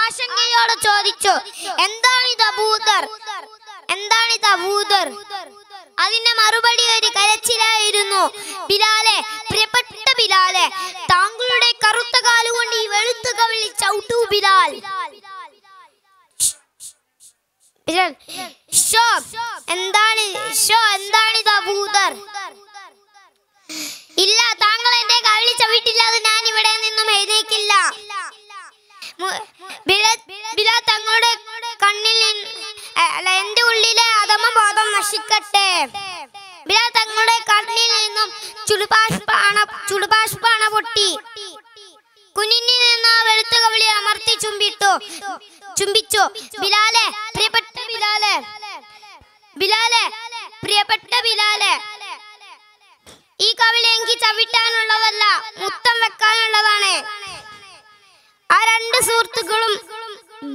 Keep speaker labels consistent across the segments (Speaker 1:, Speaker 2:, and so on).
Speaker 1: ആശങ്കയോടെ ചോദിച്ചു എന്താണ് എന്താണിത് എന്താണ് ഇത് അബൂദർ? അതിന്റെ മറുപടി ഒരു കരച്ചിലായിരുന്നു. ബിലാലെ പ്രിയപ്പെട്ട ബിലാലെ താങ്കളുടെ കറുത്ത കാലുകൊണ്ട് ഈ വെളുത്ത കവിളി ചവിട്ടു ബിലാൽ. ഷോ എന്താണ് ഷോ എന്താണിത് അബൂദർ? ഇല്ല താങ്കൾ എന്റെ കവിളി ചവിട്ടില്ലാതെ ഞാൻ ഇവിടെ നിന്നും എഴുന്നേക്കില്ല. മു- ബിലാ- ബിലാ തങ്ങളുടെ കണ്ണിൽ അല്ല എന്റെ ഉള്ളിലെ അധമബോധം നശിക്കട്ടെ. ബിലാ തങ്ങളുടെ കണ്ണിൽ നിന്നും ചുടുപാഷ്പാണ ചുടുപാഷ്പാണ പൊട്ടി. കുഞ്ഞിന് നിന്ന് വെളുത്ത കവിളി അമർത്തി ചുംബിട്ടു. ചുംബിച്ചു. ബിലാലെ പ്രിയപ്പെട്ട ബിലാലെ. ബിലാലെ പ്രിയപ്പെട്ട ബിലാലെ. ഈ കവിളി എനിക്ക് ചവിട്ടാനുള്ളതല്ല മുത്തം വെക്കാനുള്ളതാണ്. ആ രണ്ട് സുഹൃത്തുക്കളും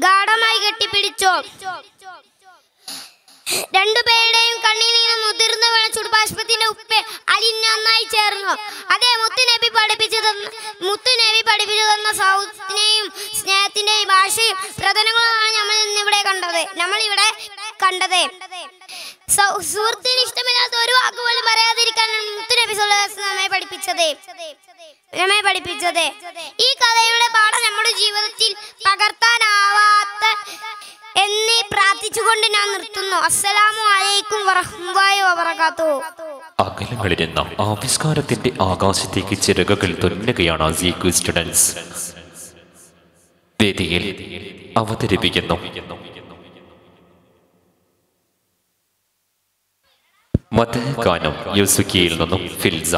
Speaker 1: ഗാഠമായി കെട്ടിപ്പിടിച്ചോ? രണ്ടുപേരുടെയും കണ്ണിൽ നിന്ന് മുതിർന്നു വീണ ചുടുപാഷ്പത്തിന്റെ ഉപ്പ് അലിനന്നായി ചേർന്നു. അതെ മുത്തുനബി പഠിപ്പിച്ചു തന്ന മുത്തുനബി പഠിപ്പിച്ചു തന്ന സൗത്തിനെയും സ്നേഹത്തിന്റെയും ഭാഷയും പ്രധാനങ്ങളുമാണ് നമ്മൾ ഇന്നിവിടെ കണ്ടത്. നമ്മൾ ഇവിടെ കണ്ടത്. സുഹൃത്തിന് ഇഷ്ടമില്ലാത്ത ഒരു വാക്കുപോലും പറയാതിരിക്കാനാണ് മുത്തുനബി നമ്മെ പഠിപ്പിച്ചത്. നമ്മെ പഠിപ്പിച്ചത്. ഈ കഥയുടെ പാഠം നമ്മുടെ ജീവിതത്തിൽ പകർത്താനാവാത്ത എന്ന് പ്രാർത്ഥിച്ചുകൊണ്ട് ഞാൻ നിർത്തുന്നു. അസ്സലാമു അലൈക്കും വറഹ്മത്തുള്ളാഹി വബറകാതുഹു.
Speaker 2: അകലങ്ങളിരുന്ന ആവിഷ്കാരത്തിന്റെ ആകാശത്തേക്ക് ചിറകുകൾ തുന്നുകയാണ് സീക്കു സ്റ്റുഡൻസ് വേദിയിൽ അവതരിപ്പിക്കുന്നു. മതഗാനം യൂസുക്കിയിൽ നിന്നും ഫിൽസ.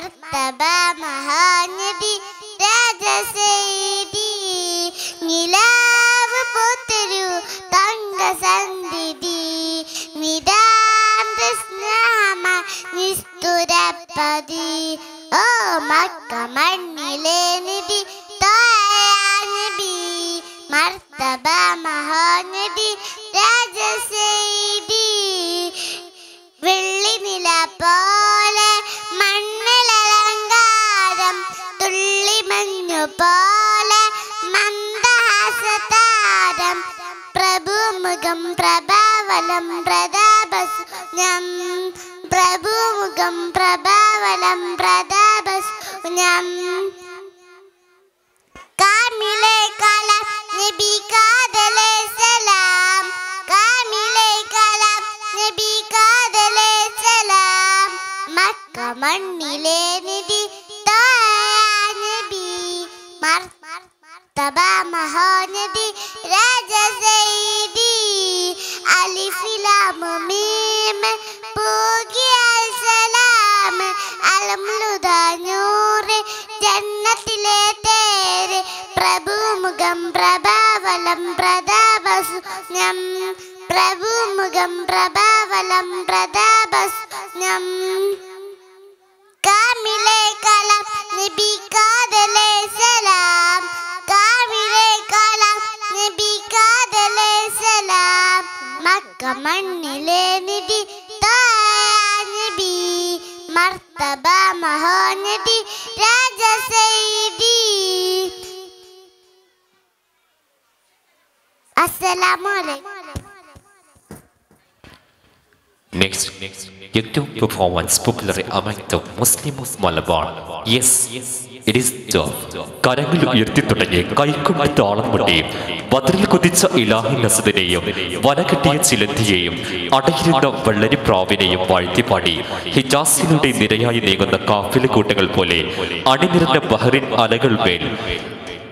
Speaker 3: മർത്തബ മഹാനബി രാജസേരി നിലാവ് പോത്തൊരു തങ്ക സന്ധിതി നിരാന്ത സ്നേഹമ നിസ്തുരപ്പതി ഓ മക്ക മണ്ണിലെ നിധി താനബി മർത്തബ മഹാനബി രാജസേരി മന്ദഹാസതാരം പ്രഭുമുഖം പ്രഭാവലം പ്രതാപസ്ഞം പ്രഭുമുഖം പ്രഭാവലം പ്രതാപസ്ഞം കാമിലെ കല നബി കാതലെ സലാം. കാമിലെ കല നബി കാതലെ സലാം. മക്ക മണ്ണിലെ നിധി മർത്തബ മഹാനബി രാജസൈദി അലിഫിലാം മീം പൂകിയാൽ സലാം അലംലുദാനൂറ് ജന്നത്തിലെ തേര് പ്രഭുമുഖം പ്രഭാവലം പ്രതാപസുനം പ്രഭുമുഖം പ്രഭാവലം പ്രതാപസുനം കാമിലെ
Speaker 2: നെക്സ്റ്റ് ഏറ്റവും performance popular among the Muslim Malabar yes it is കരങ്ങൾ ഉയർത്തി തുടങ്ങി കൈക്കൊണ്ട് താളം മുട്ടിയും ബദറിൽ കുതിച്ച ഇലാഹി നസദിനെയും വനകെട്ടിയ ചിലന്തിയെയും അടയിരുന്ന വെള്ളരിപ്രാവിനെയും വാഴ്ത്തിപ്പാടി ഹിജാസിലൂടെ നിരയായി നീങ്ങുന്ന കാഫില കൂട്ടങ്ങൾ പോലെ അണിനിരന്ന ബഹറിൻ അലകൾ മേൽ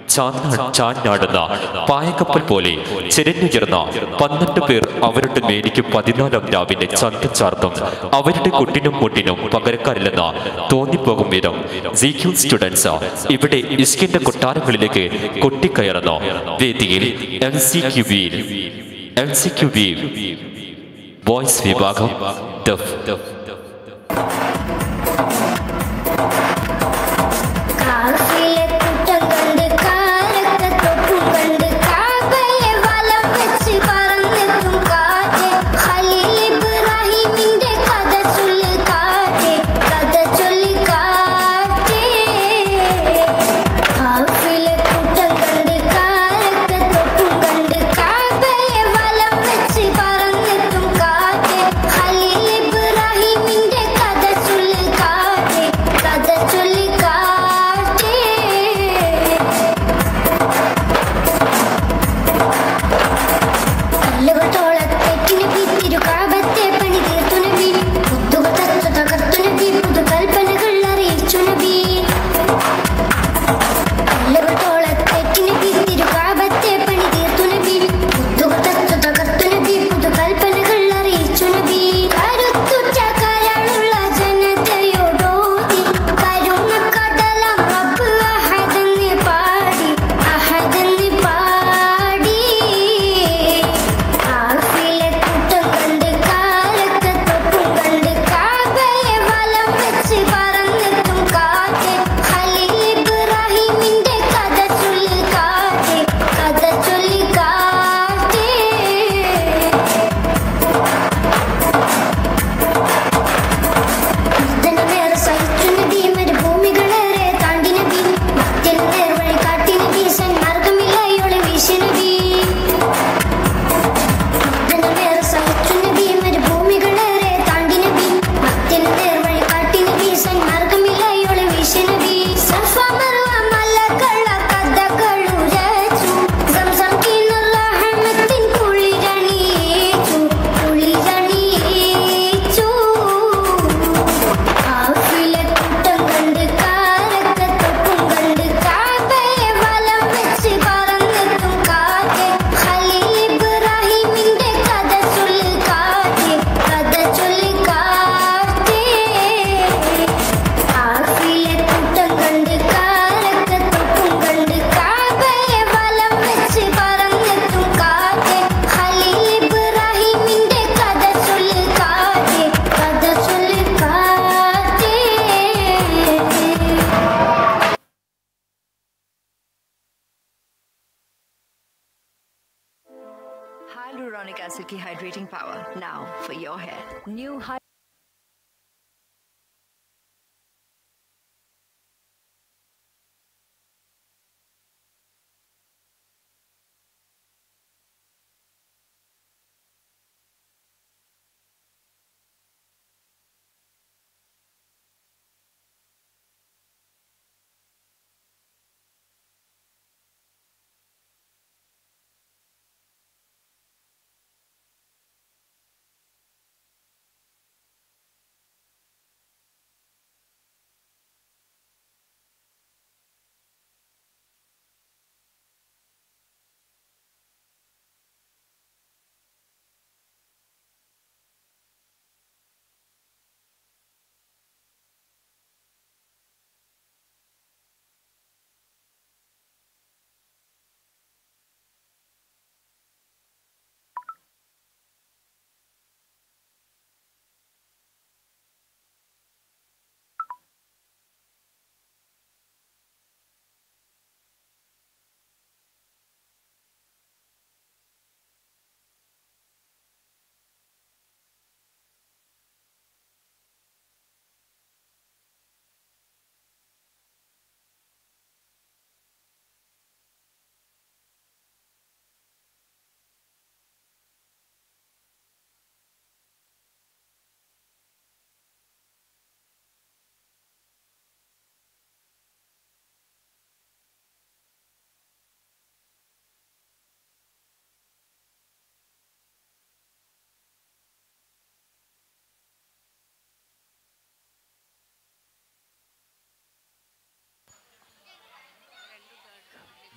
Speaker 2: ചാഞ്ഞാടുന്ന പായക്കപ്പൽ പോലെ ചിരഞ്ഞുയർന്ന പന്ത്രണ്ട് പേർ അവരുടെ മേലിക്ക് പതിനാലാം രാവിലെ ചന്തം ചാർത്തും. അവരുടെ കുട്ടിനും മുട്ടിനും പകരക്കാരില്ലെന്ന് തോന്നിപ്പോകും വിധം ജി ക്യൂ സ്റ്റുഡൻസ് ഇവിടെ ഇസ്കിന്റെ കൊട്ടാരങ്ങളിലേക്ക് കൊട്ടിക്കയറുന്നു. വേദിയിൽ എം സി ക്യുവിയിൽ എം സി ക്യു വോയ്സ് വിഭാഗം. ദഫ്
Speaker 1: ദഫ്
Speaker 4: Hyaluronic acid dehydrating power now for your hair. New
Speaker 2: high.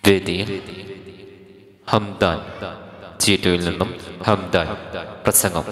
Speaker 2: Vedi Hamdan Chidulunum Hamdan Prasangam